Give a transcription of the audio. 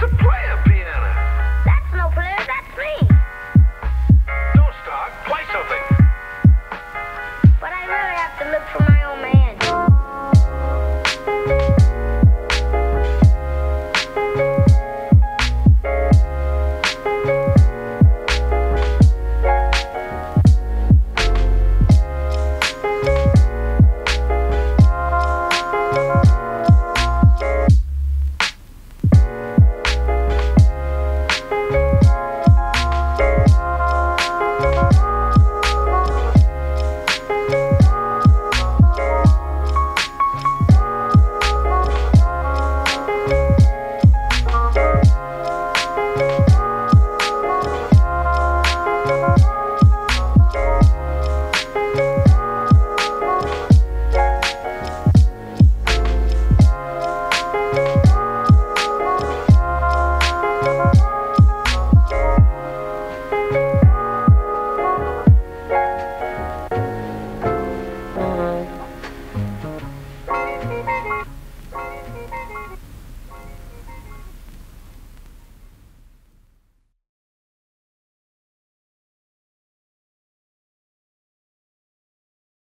It's a player piano.